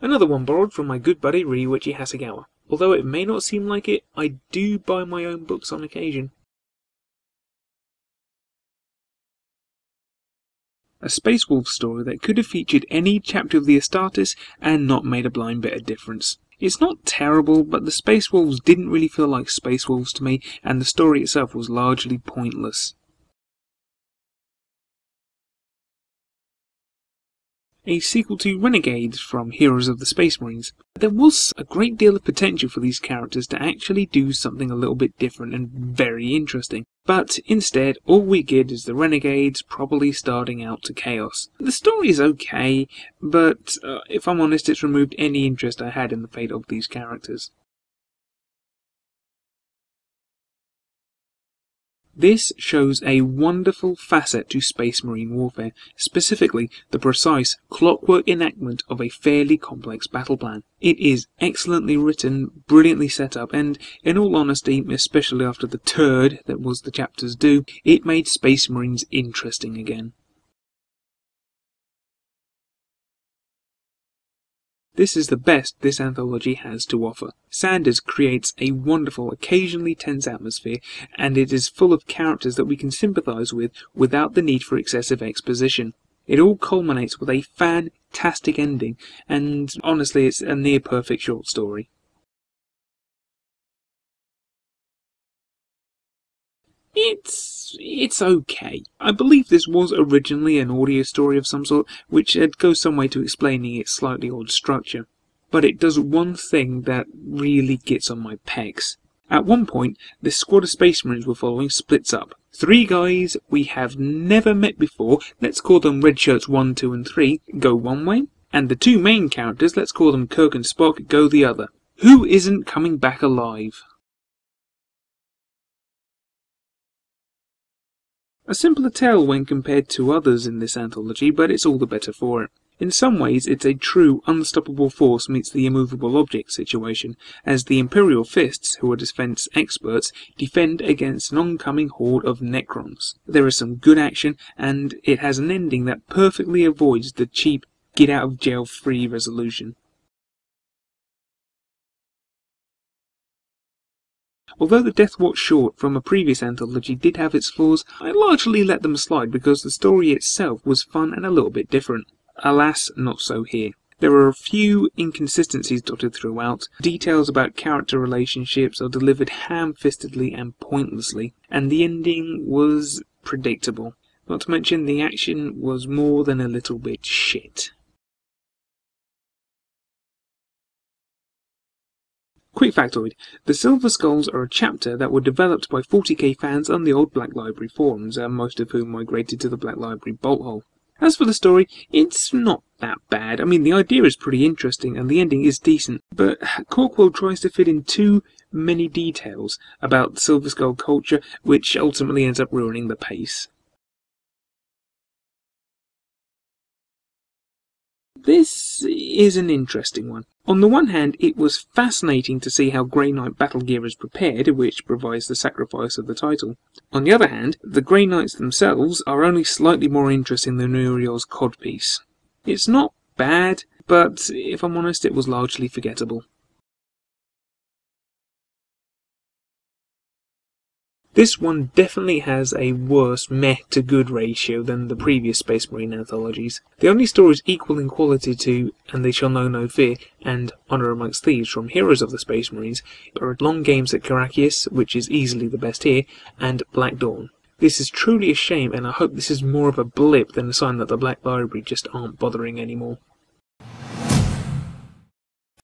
Another one borrowed from my good buddy Ryuichi Hasegawa. Although it may not seem like it, I do buy my own books on occasion. A Space Wolf story that could have featured any chapter of the Astartes and not made a blind bit of difference. It's not terrible, but the Space Wolves didn't really feel like Space Wolves to me, and the story itself was largely pointless. A sequel to Renegades from Heroes of the Space Marines. There was a great deal of potential for these characters to actually do something a little bit different and very interesting. But instead, all we get is the Renegades probably starting out to chaos. The story is okay, but uh, if I'm honest, it's removed any interest I had in the fate of these characters. This shows a wonderful facet to Space Marine warfare, specifically the precise clockwork enactment of a fairly complex battle plan. It is excellently written, brilliantly set up, and in all honesty, especially after the turd that was the chapter's due, it made Space Marines interesting again. This is the best this anthology has to offer. Sanders creates a wonderful, occasionally tense atmosphere, and it is full of characters that we can sympathise with without the need for excessive exposition. It all culminates with a fantastic ending, and honestly, it's a near perfect short story. It's it's okay. I believe this was originally an audio story of some sort, which goes some way to explaining its slightly odd structure. But it does one thing that really gets on my pecs. At one point, the squad of space marines we're following splits up. Three guys we have never met before, let's call them Red Shirts 1, 2, and 3, go one way, and the two main characters, let's call them Kirk and Spock, go the other. Who isn't coming back alive? A simpler tale when compared to others in this anthology, but it's all the better for it. In some ways, it's a true unstoppable force meets the immovable object situation, as the Imperial Fists, who are defense experts, defend against an oncoming horde of Necrons. There is some good action, and it has an ending that perfectly avoids the cheap get out of jail free resolution. Although the Death Watch short from a previous anthology did have its flaws, I largely let them slide because the story itself was fun and a little bit different. Alas, not so here. There are a few inconsistencies dotted throughout. Details about character relationships are delivered ham-fistedly and pointlessly, and the ending was predictable. Not to mention the action was more than a little bit shit. Quick factoid, the Silver Skulls are a chapter that were developed by 40k fans on the old Black Library forums, and most of whom migrated to the Black Library Bolt Hole. As for the story, it's not that bad. I mean, the idea is pretty interesting and the ending is decent, but Cawkwell tries to fit in too many details about Silver Skull culture, which ultimately ends up ruining the pace. This is an interesting one. On the one hand, it was fascinating to see how Grey Knight battle gear is prepared, which provides the sacrifice of the title. On the other hand, the Grey Knights themselves are only slightly more interesting than Uriel's codpiece. It's not bad, but if I'm honest, it was largely forgettable. This one definitely has a worse meh to good ratio than the previous Space Marine anthologies. The only stories equal in quality to And They Shall Know No Fear and Honor Amongst Thieves from Heroes of the Space Marines are Long Games at Carachias, which is easily the best here, and Black Dawn. This is truly a shame, and I hope this is more of a blip than a sign that the Black Library just aren't bothering anymore.